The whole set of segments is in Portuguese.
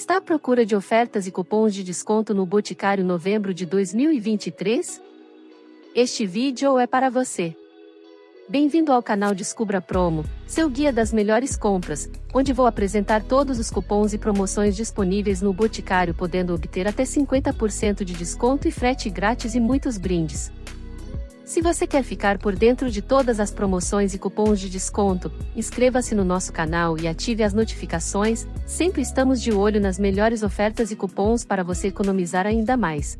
Está à procura de ofertas e cupons de desconto no Boticário novembro de 2023? Este vídeo é para você. Bem-vindo ao canal Descubra Promo, seu guia das melhores compras, onde vou apresentar todos os cupons e promoções disponíveis no Boticário, podendo obter até 50% de desconto e frete grátis e muitos brindes. Se você quer ficar por dentro de todas as promoções e cupons de desconto, inscreva-se no nosso canal e ative as notificações, sempre estamos de olho nas melhores ofertas e cupons para você economizar ainda mais.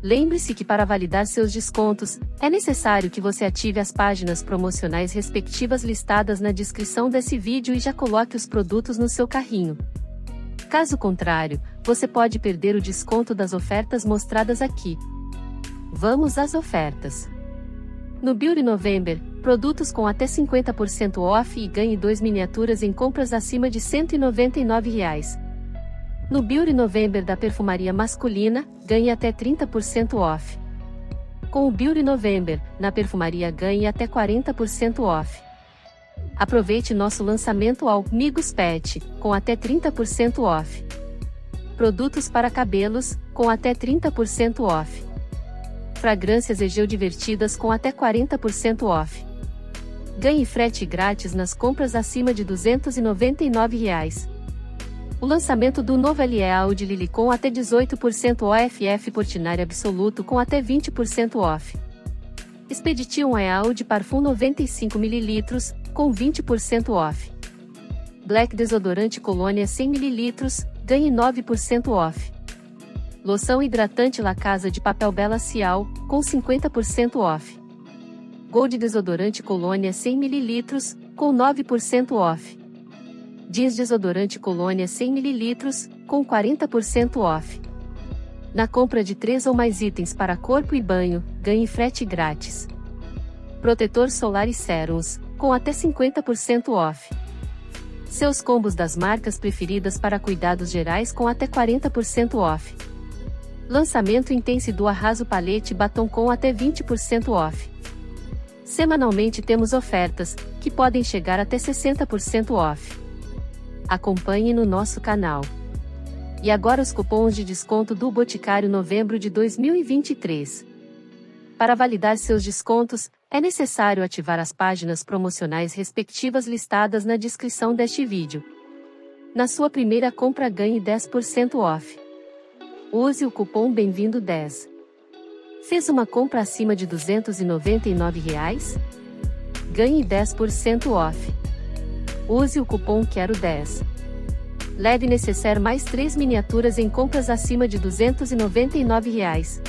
Lembre-se que para validar seus descontos, é necessário que você ative as páginas promocionais respectivas listadas na descrição desse vídeo e já coloque os produtos no seu carrinho. Caso contrário, você pode perder o desconto das ofertas mostradas aqui. Vamos às ofertas. No Beauty November, produtos com até 50% off e ganhe 2 miniaturas em compras acima de 199 reais. No Beauty November da perfumaria masculina, ganhe até 30% off. Com o Beauty November, na perfumaria ganhe até 40% off. Aproveite nosso lançamento ao Migos Pet, com até 30% off. Produtos para cabelos, com até 30% off. Fragrâncias Egeu divertidas com até 40% off. Ganhe frete grátis nas compras acima de 299 reais. O lançamento do novo LE de Lily com até 18% OFF Portinari Absoluto com até 20% off. Expedition EAU de Parfum 95 ml, com 20% off. Black Desodorante Colônia 100 ml, ganhe 9% off. Loção hidratante La Casa de Papel Bela Cial, com 50% off. Gold Desodorante Colônia 100 ml, com 9% off. Jeans desodorante colônia 100 ml, com 40% off. Na compra de 3 ou mais itens para corpo e banho, ganhe frete grátis. Protetor solar e sérums, com até 50% off. Seus combos das marcas preferidas para cuidados gerais com até 40% off. Lançamento Intense do Arraso Palete Batom com até 20% off. Semanalmente temos ofertas, que podem chegar até 60% off acompanhe no nosso canal. E agora os cupons de desconto do Boticário novembro de 2023. Para validar seus descontos, é necessário ativar as páginas promocionais respectivas listadas na descrição deste vídeo. Na sua primeira compra ganhe 10% off. Use o cupom Bem-vindo 10. Fez uma compra acima de R$ 299? Reais? Ganhe 10% off. Use o cupom Quero 10. Leve necessaire mais 3 miniaturas em compras acima de 299 reais.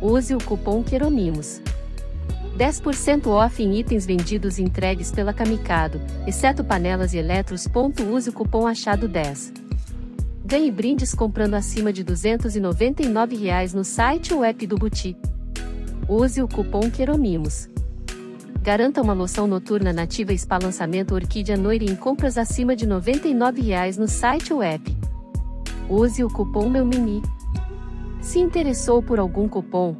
Use o cupom Queromimos. 10% off em itens vendidos e entregues pela Camicado, exceto panelas e eletros. Use o cupom Achado 10. Ganhe brindes comprando acima de 299 reais no site ou app do Buti. Use o cupom Queromimos. Garanta uma loção noturna nativa Spa lançamento Orquídea Noire em compras acima de R$ 99,00 no site ou app. Use o cupom MEUMIMI. Se interessou por algum cupom,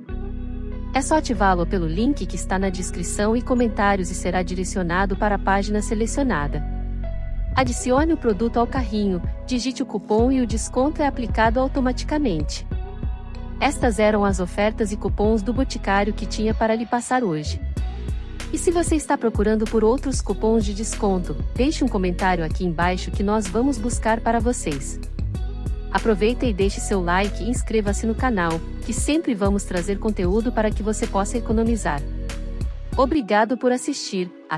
é só ativá-lo pelo link que está na descrição e comentários e será direcionado para a página selecionada. Adicione o produto ao carrinho, digite o cupom e o desconto é aplicado automaticamente. Estas eram as ofertas e cupons do Boticário que tinha para lhe passar hoje. E se você está procurando por outros cupons de desconto, deixe um comentário aqui embaixo que nós vamos buscar para vocês. Aproveita e deixe seu like e inscreva-se no canal, que sempre vamos trazer conteúdo para que você possa economizar. Obrigado por assistir.